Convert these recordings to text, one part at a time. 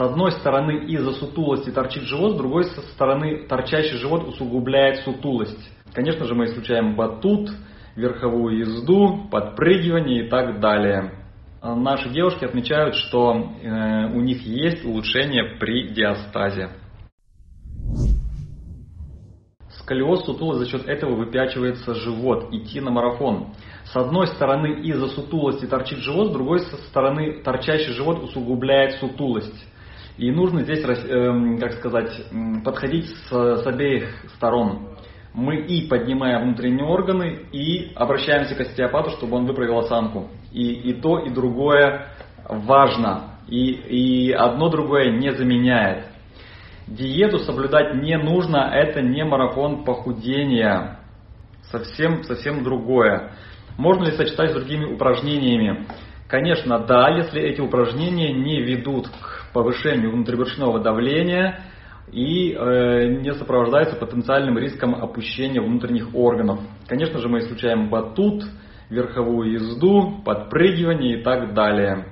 С одной стороны из-за сутулости торчит живот, с другой стороны торчащий живот усугубляет сутулость. Конечно же мы исключаем батут, верховую езду, подпрыгивание и так далее. Наши девушки отмечают, что э, у них есть улучшение при диастазе. Сколиоз сутулость за счет этого выпячивается живот, идти на марафон. С одной стороны из-за сутулости торчит живот, с другой стороны торчащий живот усугубляет сутулость. И нужно здесь, эм, как сказать, подходить с, с обеих сторон. Мы и поднимаем внутренние органы, и обращаемся к остеопату, чтобы он выправил осанку. И, и то, и другое важно. И, и одно другое не заменяет. Диету соблюдать не нужно, это не марафон похудения. Совсем, совсем другое. Можно ли сочетать с другими упражнениями? Конечно, да, если эти упражнения не ведут к повышению внутрибрюшного давления и э, не сопровождаются потенциальным риском опущения внутренних органов. Конечно же, мы исключаем батут, верховую езду, подпрыгивание и так далее.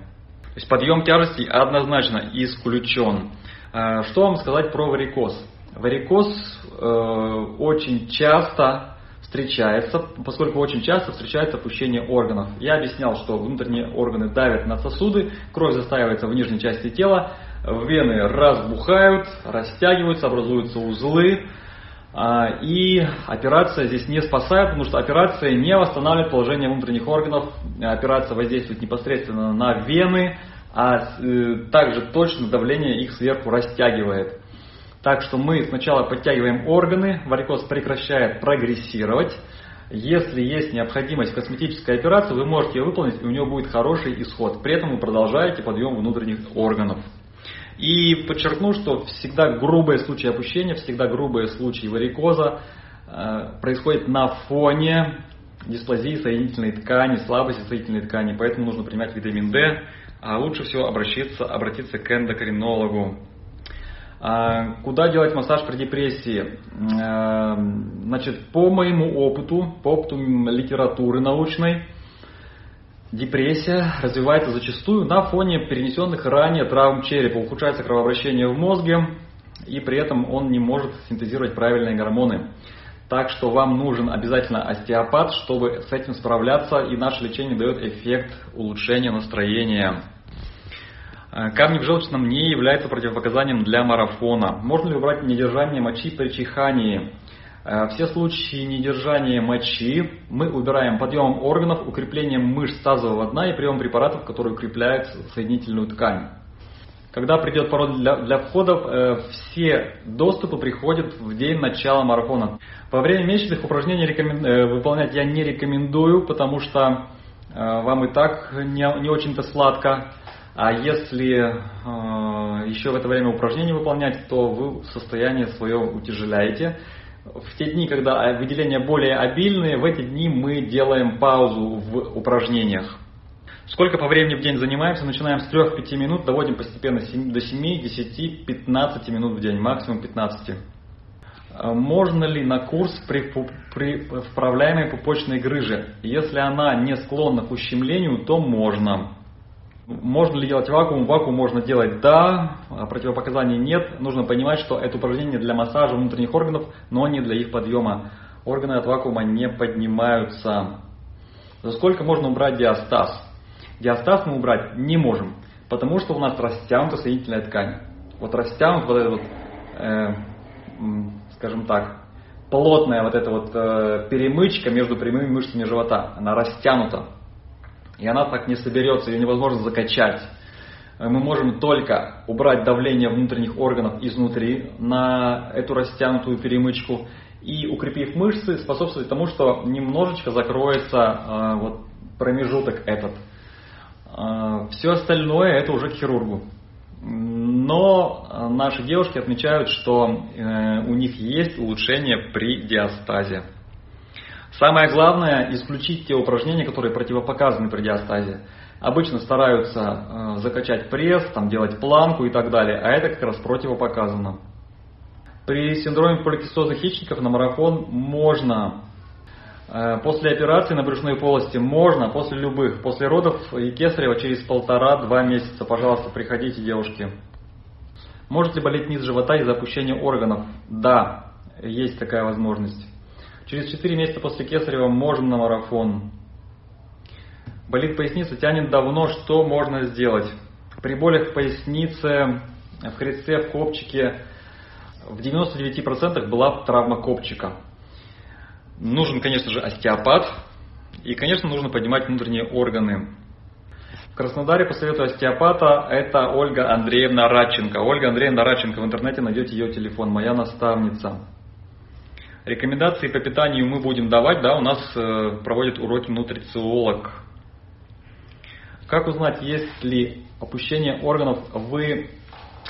То есть подъем тяжести однозначно исключен. Э, что вам сказать про варикоз? Варикоз э, очень часто встречается, поскольку очень часто встречается опущение органов. Я объяснял, что внутренние органы давят на сосуды, кровь застаивается в нижней части тела, вены разбухают, растягиваются, образуются узлы, а, и операция здесь не спасает, потому что операция не восстанавливает положение внутренних органов, операция воздействует непосредственно на вены, а э, также точно давление их сверху растягивает. Так что мы сначала подтягиваем органы, варикоз прекращает прогрессировать. Если есть необходимость в косметической операции, вы можете ее выполнить, и у нее будет хороший исход. При этом вы продолжаете подъем внутренних органов. И подчеркну, что всегда грубые случаи опущения, всегда грубые случаи варикоза э, происходят на фоне дисплазии соединительной ткани, слабости соединительной ткани, поэтому нужно принимать витамин D, а лучше всего обратиться, обратиться к эндокринологу. А, куда делать массаж при депрессии? А, значит, по моему опыту, по опыту литературы научной, депрессия развивается зачастую на фоне перенесенных ранее травм черепа. Ухудшается кровообращение в мозге, и при этом он не может синтезировать правильные гормоны. Так что вам нужен обязательно остеопат, чтобы с этим справляться, и наше лечение дает эффект улучшения настроения. Э, камни в желчном не являются противопоказанием для марафона. Можно ли убрать недержание мочи при чихании? Э, все случаи недержания мочи мы убираем подъемом органов, укреплением мышц тазового дна и приемом препаратов, которые укрепляют соединительную ткань. Когда придет пароль для, для входов, э, все доступы приходят в день начала марафона. Во время месячных упражнений рекомен... э, выполнять я не рекомендую, потому что э, вам и так не, не очень-то сладко. А если э, еще в это время упражнения выполнять, то вы состояние свое утяжеляете. В те дни, когда выделения более обильные, в эти дни мы делаем паузу в упражнениях. Сколько по времени в день занимаемся? Начинаем с 3-5 минут, доводим постепенно до 7, 10, 15 минут в день, максимум 15. Э, можно ли на курс при, при вправляемой пупочной грыже? Если она не склонна к ущемлению, то можно. Можно ли делать вакуум? Вакуум можно делать да, а противопоказаний нет. Нужно понимать, что это упражнение для массажа внутренних органов, но не для их подъема. Органы от вакуума не поднимаются. За сколько можно убрать диастаз? Диастаз мы убрать не можем, потому что у нас растянута соединительная ткань. Вот растянут вот эта вот, э, скажем так, плотная вот эта вот э, перемычка между прямыми мышцами живота. Она растянута. И она так не соберется, ее невозможно закачать. Мы можем только убрать давление внутренних органов изнутри на эту растянутую перемычку и, укрепив мышцы, способствовать тому, что немножечко закроется э, вот, промежуток этот. Э, все остальное это уже к хирургу. Но наши девушки отмечают, что э, у них есть улучшение при диастазе. Самое главное, исключить те упражнения, которые противопоказаны при диастазе. Обычно стараются э, закачать пресс, там, делать планку и так далее, а это как раз противопоказано. При синдроме поликистоза хищников на марафон можно э, После операции на брюшной полости можно, после любых, после родов и кесарева через полтора-два месяца. Пожалуйста, приходите, девушки. Может ли болеть низ живота из-за опущения органов? Да, есть такая возможность. Через 4 месяца после кесарева можно на марафон. Болит поясница, тянет давно, что можно сделать? При болях в пояснице, в хребце, в копчике в 99% была травма копчика. Нужен, конечно же, остеопат. И, конечно, нужно поднимать внутренние органы. В Краснодаре по совету остеопата это Ольга Андреевна Радченко. Ольга Андреевна Радченко, в интернете найдете ее телефон, моя наставница. Рекомендации по питанию мы будем давать, да, у нас э, проводит уроки нутрициолог. Как узнать, есть ли опущение органов, вы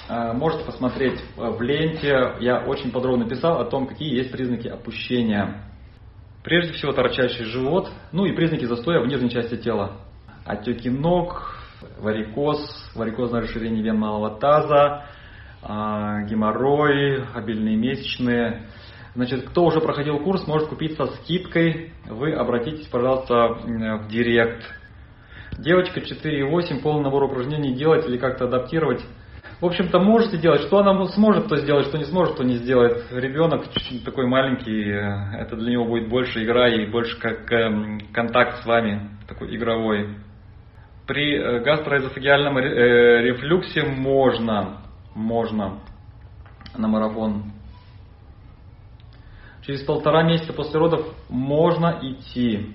э, можете посмотреть в ленте. Я очень подробно писал о том, какие есть признаки опущения. Прежде всего торчащий живот, ну и признаки застоя в нижней части тела. Отеки ног, варикоз, варикозное расширение вен малого таза, э, геморрой, обильные месячные. Значит, кто уже проходил курс, может купить со скидкой. Вы обратитесь, пожалуйста, в директ Девочка 4,8, полный набор упражнений делать или как-то адаптировать. В общем-то, можете делать. Что она сможет, то сделать, что не сможет, то не сделает. Ребенок такой маленький, э, это для него будет больше игра и больше как контакт с вами, такой игровой. При э, гастроэзофагиальном э, рефлюксе можно, можно на марафон. Через полтора месяца после родов можно идти